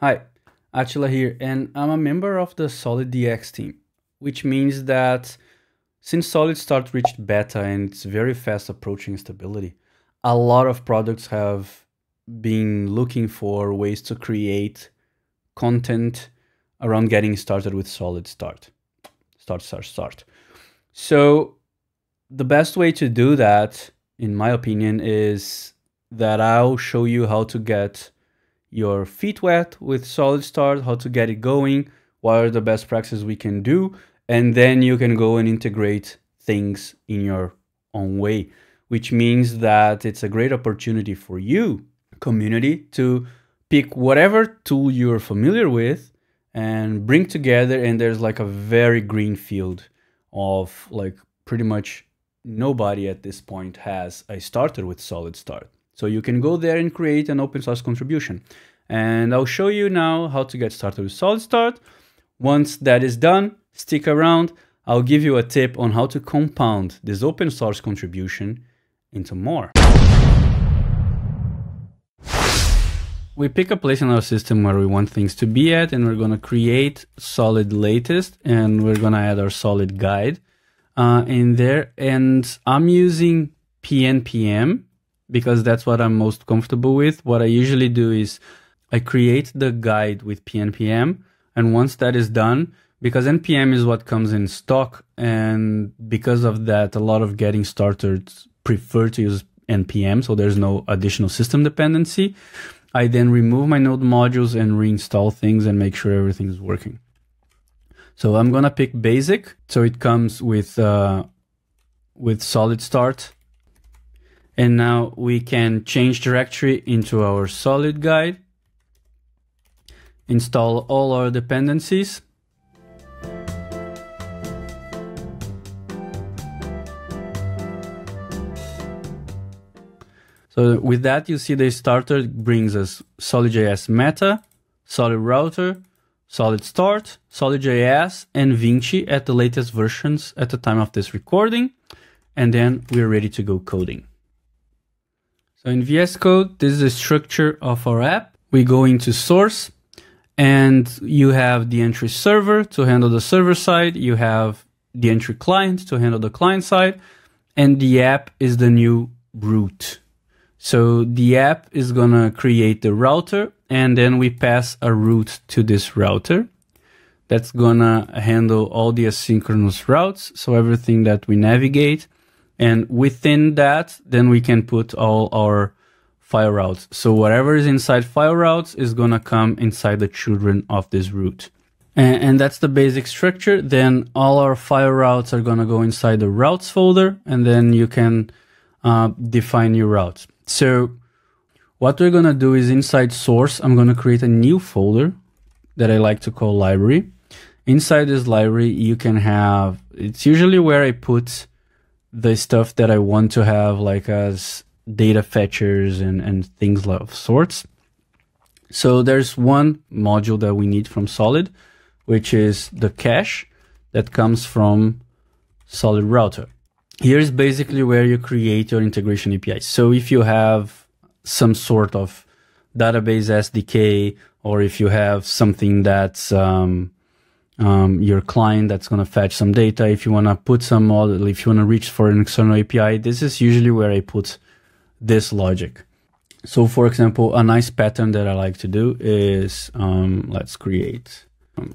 Hi, Atila here, and I'm a member of the Solid DX team, which means that since Solid Start reached beta and it's very fast approaching stability, a lot of products have been looking for ways to create content around getting started with Solid Start. Start, start, start. So the best way to do that, in my opinion, is that I'll show you how to get your feet wet with Solid Start, how to get it going, what are the best practices we can do, and then you can go and integrate things in your own way, which means that it's a great opportunity for you, community, to pick whatever tool you're familiar with and bring together and there's like a very green field of like pretty much nobody at this point has a starter with solid start so you can go there and create an open source contribution. And i'll show you now how to get started with solid start. Once that is done stick around. I'll give you a tip on how to compound this open source contribution into more. We pick a place in our system where we want things to be at and we're going to create solid latest and we're going to add our solid guide uh, in there. And i'm using pnpm because that's what i'm most comfortable with what i usually do is i create the guide with pnpm and once that is done because npm is what comes in stock and because of that a lot of getting started prefer to use npm so there's no additional system dependency I then remove my node modules and reinstall things and make sure everything is working. So I'm gonna pick basic. So it comes with uh, with solid start. And now we can change directory into our solid guide. Install all our dependencies. So with that, you see the starter brings us SolidJS Meta, Solid Router, Solid Start, SolidJS, and Vinxi at the latest versions at the time of this recording. And then we're ready to go coding. So in VS Code, this is the structure of our app. We go into source and you have the entry server to handle the server side. You have the entry client to handle the client side. And the app is the new root so the app is gonna create the router and then we pass a route to this router that's gonna handle all the asynchronous routes. So everything that we navigate and within that, then we can put all our file routes. So whatever is inside file routes is gonna come inside the children of this route. And, and that's the basic structure. Then all our file routes are gonna go inside the routes folder and then you can uh, define your routes. So what we're going to do is inside source, I'm going to create a new folder that I like to call library. Inside this library, you can have, it's usually where I put the stuff that I want to have like as data fetchers and, and things of sorts. So there's one module that we need from Solid, which is the cache that comes from Solid Router here's basically where you create your integration API. So if you have some sort of database SDK, or if you have something that's um, um, your client that's going to fetch some data, if you want to put some model, if you want to reach for an external API, this is usually where I put this logic. So for example, a nice pattern that I like to do is, um, let's create um,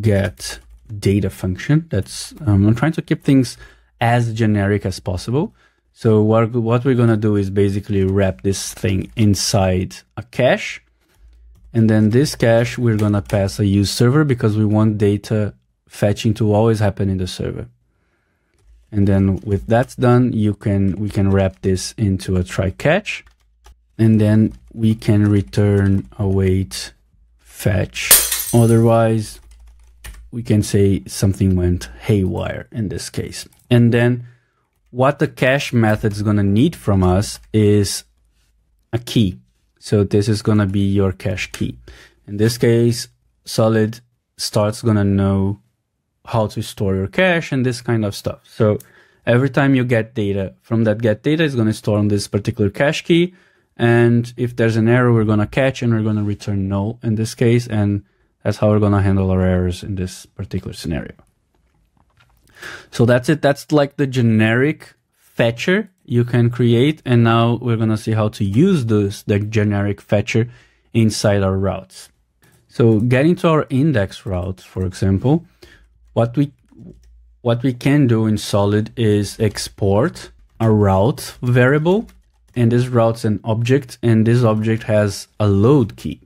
get data function. That's um, I'm trying to keep things as generic as possible. So what what we're gonna do is basically wrap this thing inside a cache, and then this cache we're gonna pass a use server because we want data fetching to always happen in the server. And then with that done, you can we can wrap this into a try catch, and then we can return await fetch. Otherwise, we can say something went haywire in this case. And then what the cache method is going to need from us is a key. So this is going to be your cache key. In this case, Solid starts going to know how to store your cache and this kind of stuff. So every time you get data from that get data it's going to store on this particular cache key. And if there's an error, we're going to catch and we're going to return null in this case. And that's how we're going to handle our errors in this particular scenario. So that's it. That's like the generic fetcher you can create. And now we're going to see how to use this, the generic fetcher inside our routes. So getting to our index route, for example, what we what we can do in Solid is export a route variable and this route's an object and this object has a load key.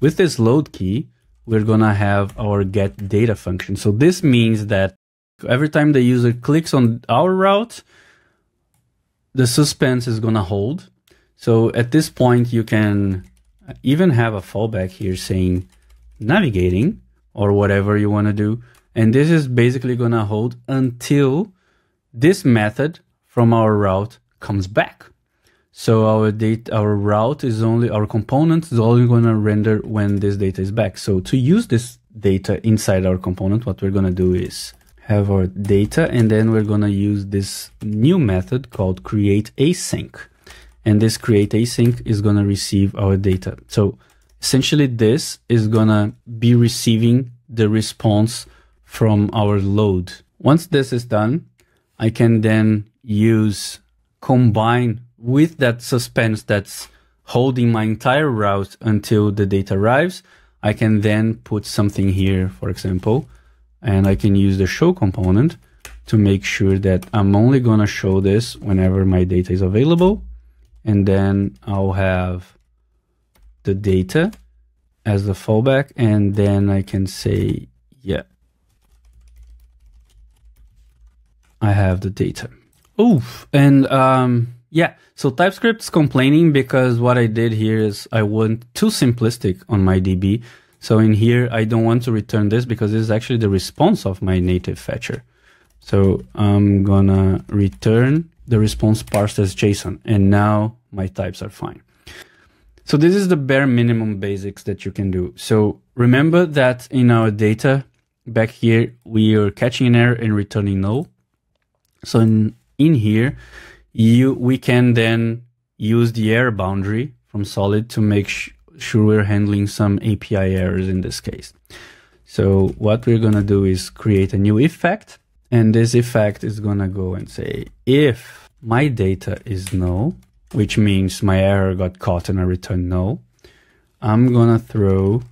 With this load key, we're gonna have our get data function. So this means that every time the user clicks on our route, the suspense is gonna hold. So at this point, you can even have a fallback here saying navigating or whatever you want to do. And this is basically going to hold until this method from our route comes back. So our date, our route is only, our component is only going to render when this data is back. So to use this data inside our component, what we're going to do is have our data and then we're going to use this new method called create async. And this create async is going to receive our data. So essentially this is going to be receiving the response from our load. Once this is done, I can then use combine with that suspense that's holding my entire route until the data arrives. I can then put something here, for example, and I can use the show component to make sure that I'm only going to show this whenever my data is available. And then I'll have the data as the fallback. And then I can say, yeah, I have the data. Oof. And um, yeah, so TypeScript's complaining because what I did here is I went too simplistic on my DB. So in here, I don't want to return this because this is actually the response of my native fetcher. So I'm gonna return the response parsed as JSON and now my types are fine. So this is the bare minimum basics that you can do. So remember that in our data back here, we are catching an error and returning null. So in, in here, you we can then use the error boundary from Solid to make sure we're handling some API errors in this case. So what we're going to do is create a new effect. And this effect is going to go and say, if my data is null, which means my error got caught and I return null, I'm going to throw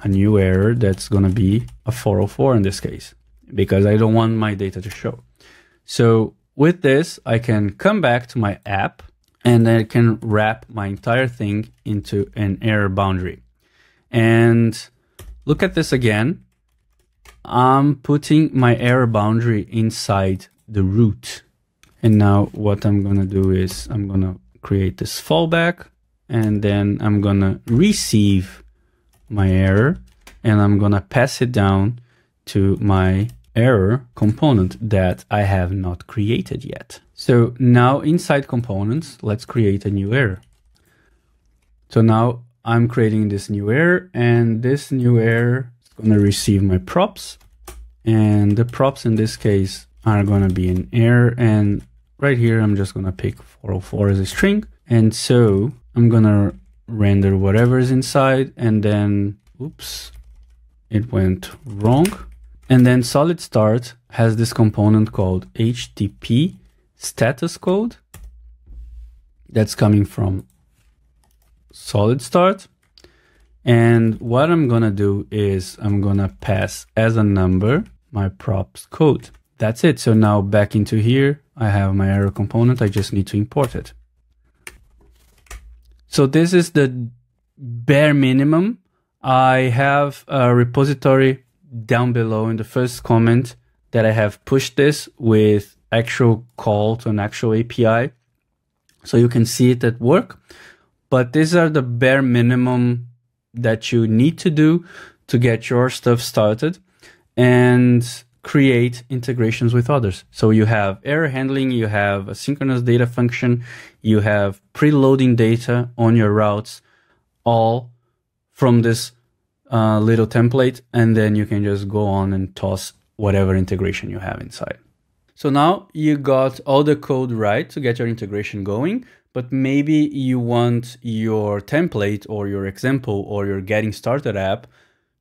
a new error that's going to be a 404 in this case, because I don't want my data to show. So with this, I can come back to my app and I can wrap my entire thing into an error boundary. And look at this again. I'm putting my error boundary inside the root. And now what I'm going to do is I'm going to create this fallback and then I'm going to receive my error and I'm going to pass it down to my error component that I have not created yet. So now inside components, let's create a new error. So now I'm creating this new error and this new error is going to receive my props and the props in this case are going to be an error and right here I'm just going to pick 404 as a string and so I'm going to render whatever is inside and then oops it went wrong and then solid start has this component called HTTP status code that's coming from solid start. And what I'm gonna do is I'm gonna pass as a number my props code. That's it. So now back into here, I have my error component. I just need to import it. So this is the bare minimum. I have a repository down below in the first comment that I have pushed this with actual call to an actual API. So you can see it at work. But these are the bare minimum that you need to do to get your stuff started and create integrations with others. So you have error handling, you have a synchronous data function, you have preloading data on your routes, all from this uh, little template, and then you can just go on and toss whatever integration you have inside. So now you got all the code right to get your integration going, but maybe you want your template or your example or your getting started app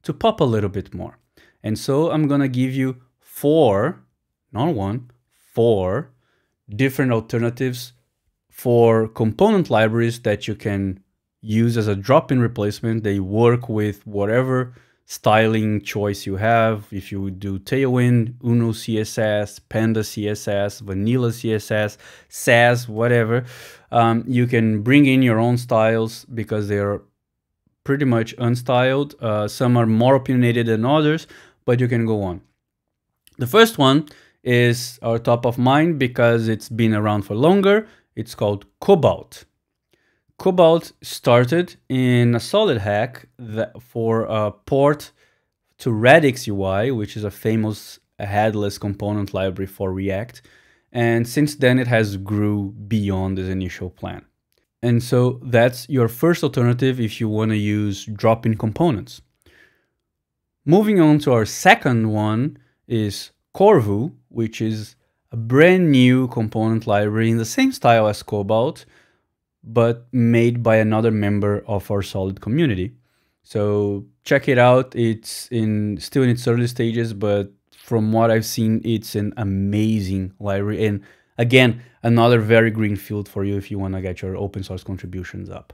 to pop a little bit more. And so I'm gonna give you four, not one, four different alternatives for component libraries that you can use as a drop-in replacement. They work with whatever styling choice you have. If you would do Tailwind, Uno CSS, Panda CSS, Vanilla CSS, Sass, whatever, um, you can bring in your own styles because they're pretty much unstyled. Uh, some are more opinionated than others, but you can go on. The first one is our top of mind because it's been around for longer. It's called Kobalte. Kobalte started in a solid hack for a port to Radix UI, which is a famous headless component library for React. And since then it has grew beyond this initial plan. And so that's your first alternative if you want to use drop-in components. Moving on to our second one is Corvu, which is a brand new component library in the same style as Kobalte, but made by another member of our solid community. So check it out. It's in still in its early stages, but from what I've seen, it's an amazing library. And again, another very green field for you if you want to get your open source contributions up.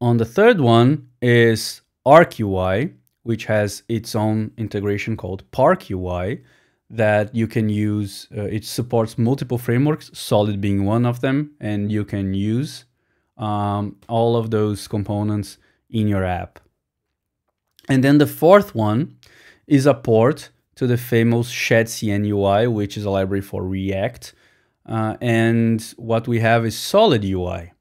On the third one is ArkUI, which has its own integration called ParkUI that you can use. Uh, it supports multiple frameworks, Solid being one of them, and you can use um, all of those components in your app. And then the fourth one is a port to the famous ShadCN UI, which is a library for React. Uh, and what we have is Solid UI,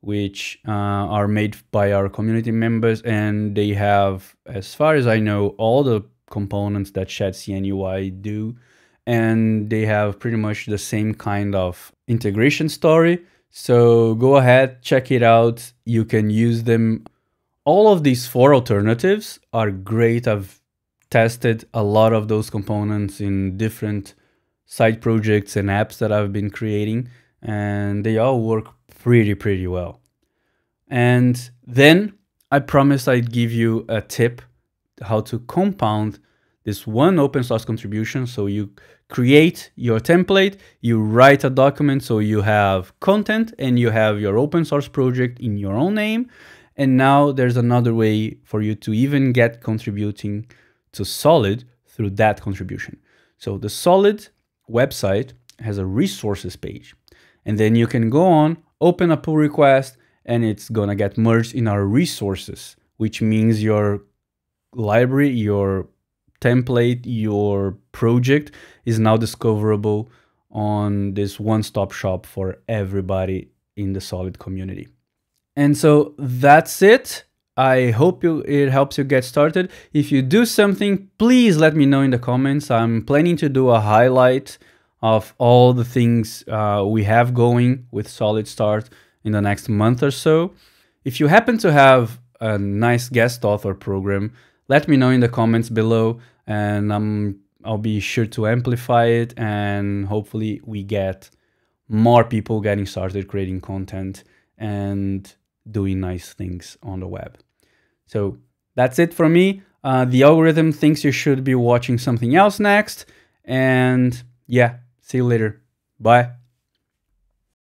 which uh, are made by our community members, and they have, as far as I know, all the components that ShadCN UI do. And they have pretty much the same kind of integration story. So go ahead, check it out. You can use them. All of these four alternatives are great. I've tested a lot of those components in different side projects and apps that I've been creating, and they all work pretty, pretty well. And then I promised I'd give you a tip how to compound this one open source contribution. So you create your template, you write a document so you have content and you have your open source project in your own name. And now there's another way for you to even get contributing to Solid through that contribution. So the Solid website has a resources page. And then you can go on, open a pull request, and it's gonna get merged in our resources, which means your library, your template, your project is now discoverable on this one-stop shop for everybody in the Solid community. And so that's it. I hope you, it helps you get started. If you do something, please let me know in the comments. I'm planning to do a highlight of all the things uh, we have going with Solid Start in the next month or so. If you happen to have a nice guest author program, let me know in the comments below and I'm, I'll be sure to amplify it and hopefully we get more people getting started creating content and doing nice things on the web. So that's it for me. Uh, the algorithm thinks you should be watching something else next. And yeah, see you later. Bye.